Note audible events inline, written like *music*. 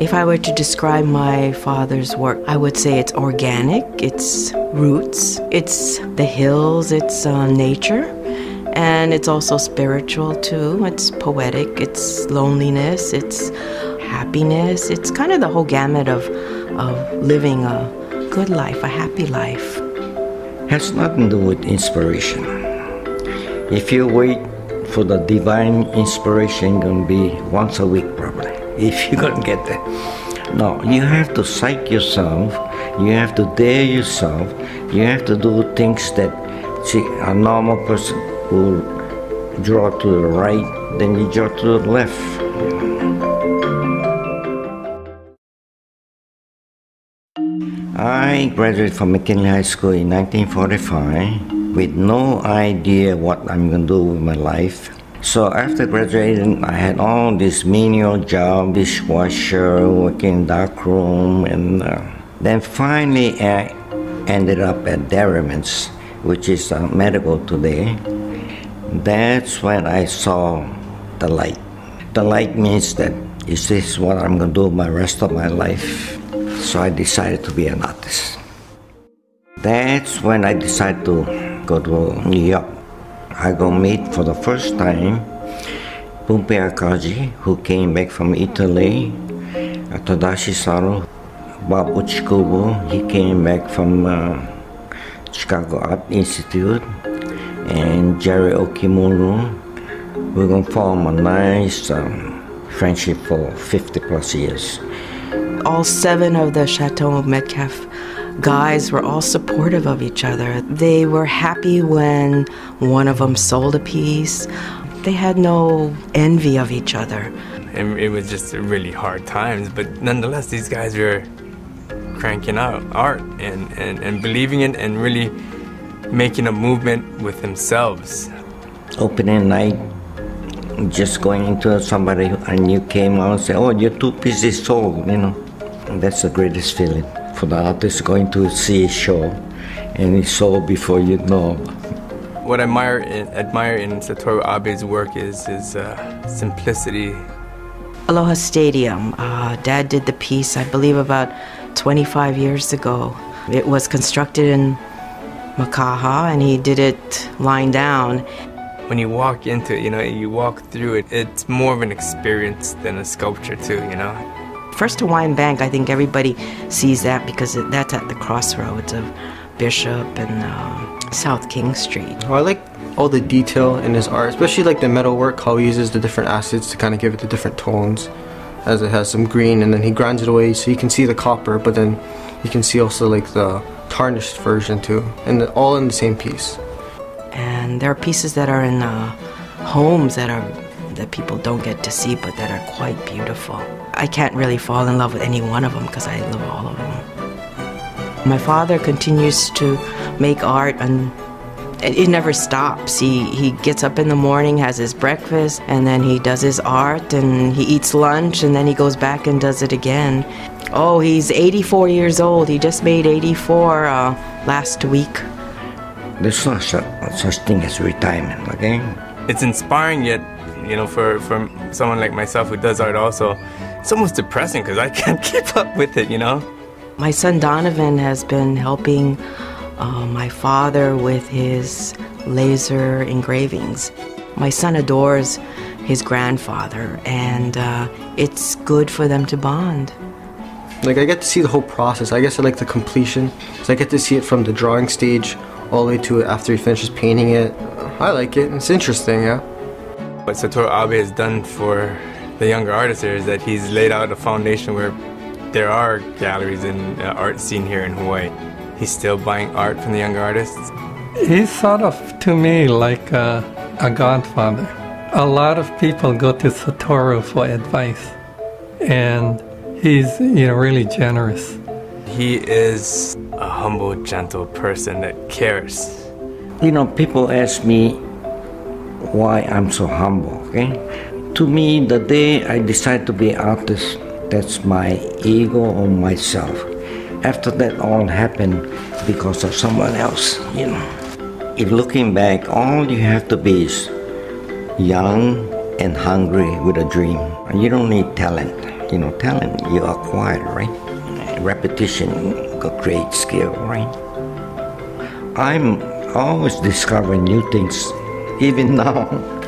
If I were to describe my father's work, I would say it's organic, it's roots, it's the hills, it's uh, nature, and it's also spiritual too. It's poetic, it's loneliness, it's happiness. It's kind of the whole gamut of, of living a good life, a happy life. Has nothing to do with inspiration. If you wait for the divine inspiration, gonna be once a week probably. *laughs* If you're gonna get there. No, you have to psych yourself. You have to dare yourself. You have to do things that, see, a normal person will draw to the right, then you draw to the left. I graduated from McKinley High School in 1945 with no idea what I'm going to do with my life. So after graduating, I had all this menial job, dishwasher, working dark room, and uh, then finally I ended up at Derriman's, which is uh, medical today. That's when I saw the light. The light means that is this is what I'm going to do my rest of my life? So I decided to be an artist. That's when I decided to go to New York. I go meet for the first time Bumpei Akaji, who came back from Italy, Tadashi Sato, Bob Ochikubo, he came back from uh, Chicago Art Institute, and Jerry Okimoto. We're going to form a nice um, friendship for 50 plus years. All seven of the Chateau Metcalf guys were all supportive of each other. They were happy when one of them sold a piece. They had no envy of each other. And it was just really hard times, but nonetheless, these guys were cranking out art and, and, and believing it and really making a movement with themselves. Opening night, just going into somebody and you came out and say, "Oh, your two pieces sold," you know. And that's the greatest feeling for the artist going to see a show and it's sold before you know. What I admire in, admire in Satoru Abe's work is his uh, simplicity. Aloha Stadium. Uh, Dad did the piece, I believe, about 25 years ago. It was constructed in Makaha, and he did it lying down. When you walk into it, you know, you walk through it, it's more of an experience than a sculpture, too, you know? First Hawaiian Bank, I think everybody sees that because it, that's at the crossroads of Bishop and uh, South King Street. Well, I like all the detail in his art, especially like the metalwork, how he uses the different acids to kind of give it the different tones. As it has some green, and then he grinds it away so you can see the copper, but then you can see also like the tarnished version too, and all in the same piece. And there are pieces that are in uh, homes that are that people don't get to see, but that are quite beautiful. I can't really fall in love with any one of them because I love all of them. My father continues to make art and it never stops. He he gets up in the morning, has his breakfast, and then he does his art and he eats lunch and then he goes back and does it again. Oh, he's 84 years old. He just made 84 uh, last week. There's no such, such thing as retirement, okay? It's inspiring yet, you know, for, for someone like myself who does art also, it's almost depressing because I can't *laughs* keep up with it, you know? My son Donovan has been helping uh, my father with his laser engravings. My son adores his grandfather, and uh, it's good for them to bond. Like I get to see the whole process. I guess I like the completion. So I get to see it from the drawing stage all the way to after he finishes painting it. I like it. It's interesting, yeah. What Satoru Abe has done for the younger artists here is that he's laid out a foundation where there are galleries and uh, art scene here in Hawaii. He's still buying art from the younger artists. He's sort of, to me, like a, a godfather. A lot of people go to Satoru for advice, and he's, you know, really generous. He is a humble, gentle person that cares. You know, people ask me why I'm so humble, okay? To me, the day I decide to be artist, that's my ego on myself. After that all happened because of someone else, you know. If looking back, all you have to be is young and hungry with a dream. You don't need talent. you know, talent you acquire, right? Repetition creates skill, right? I'm always discovering new things, even *laughs* now.